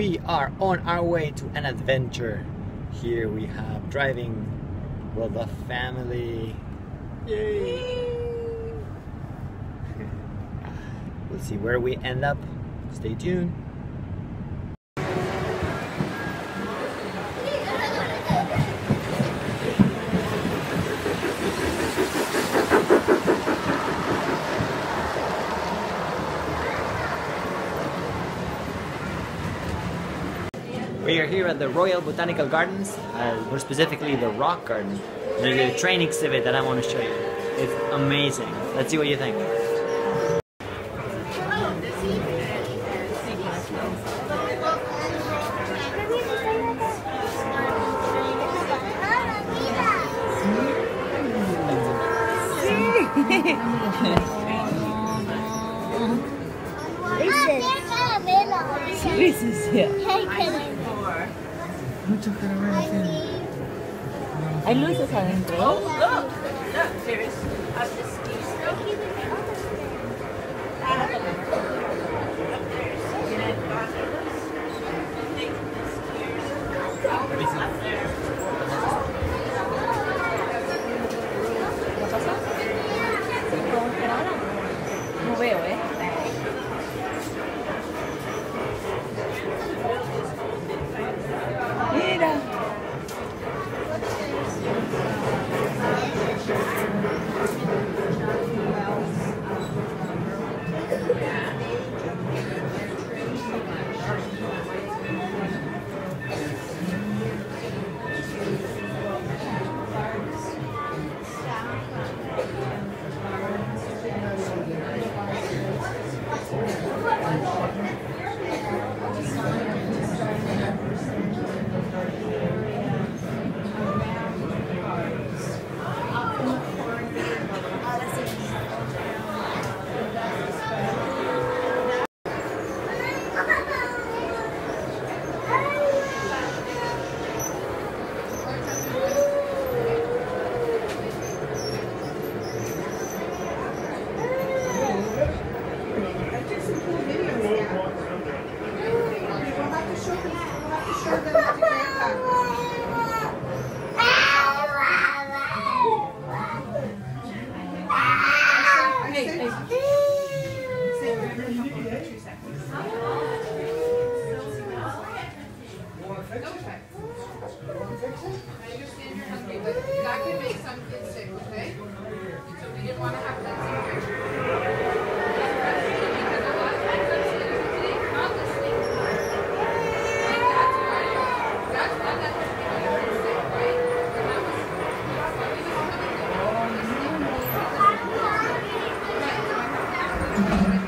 we are on our way to an adventure. Here we have driving with the family. Yay! we'll see where we end up. Stay tuned. Here at the Royal Botanical Gardens, uh, more specifically the Rock Garden. There's a train exhibit that I want to show you. It's amazing. Let's see what you think. Luces adentro. No First,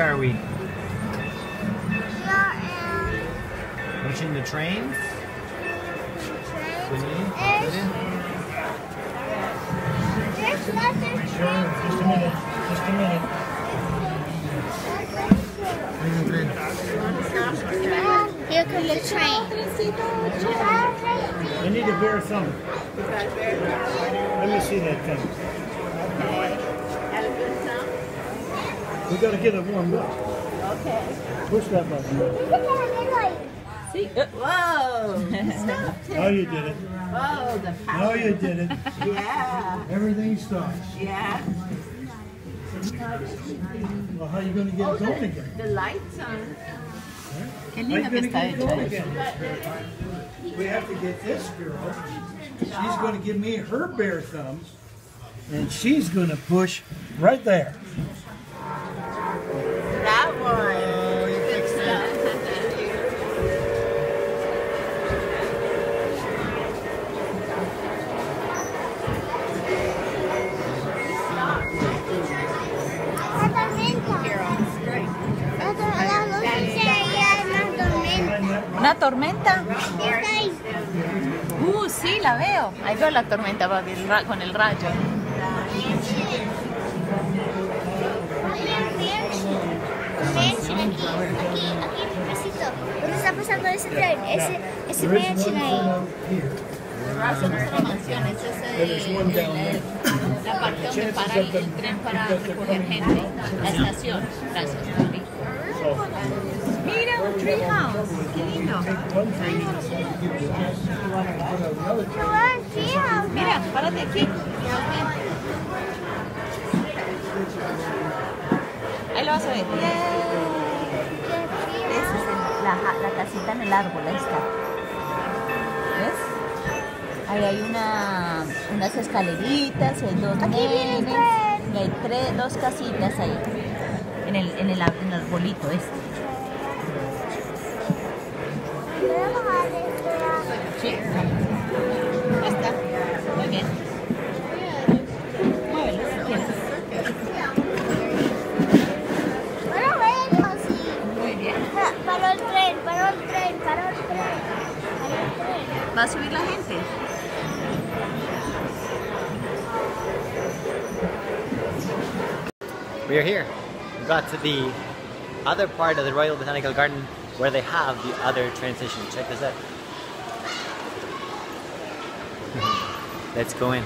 Where are we? Watching the trains? Winnie? Winnie? Sure, just a minute, just a minute. Here comes the train. I need a bare thumb. Let me see that thumb. We gotta get it warmed up. Okay. Push that button. Sí. Uh, Whoa. Stop. Now you did it. Whoa, the Now power. you did it. Yeah. Everything stops. Yeah. Well, how are you gonna get it going again? The lights on. Qué How you lindo que gonna está get it hecho going again? We have to get this girl. She's gonna give me her bare thumbs, and she's gonna push right there. Tormenta? Uh, sí, la veo. Ahí veo la tormenta con el rayo. Aquí, aquí, aquí, besito. ¿Dónde está pasando ese tren? Ese, ahí. la parte donde para el, tren para recoger gente. La estación. Gracias. Mira, un tree house. Qué lindo. Mira, párate aquí. Ahí lo vas a ver. Esa es el- la, la casita en el árbol, ahí está. ¿Ves? Ahí hay una, unas escaleritas, hay dos nenes, y hay tres, dos casitas ahí, en el, en el, en el arbolito este. To the other part of the Royal Botanical Garden where they have the other train station. Check this out. Let's go in.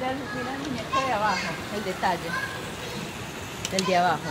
Mira, mira el muñeco de abajo, el detalle. Del de abajo.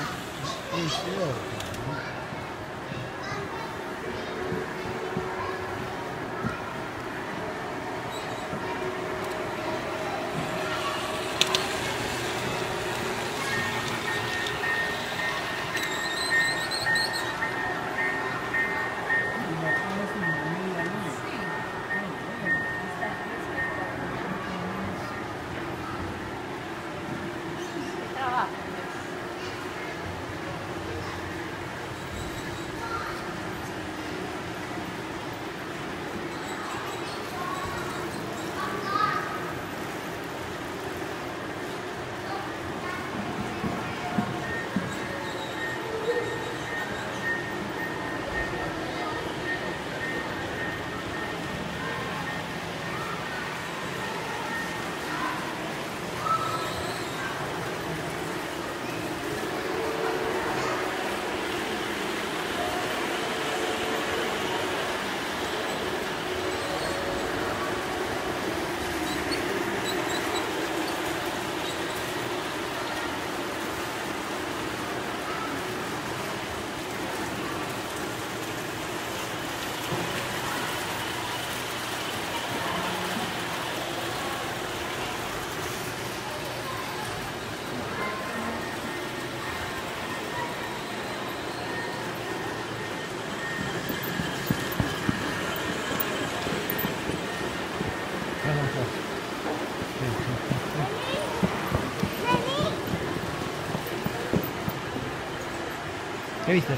¿Qué viste?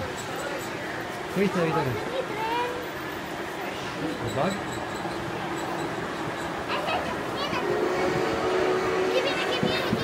¿Qué viste, Vittorio? ¿El bug? ¡Aquí viene, aquí viene!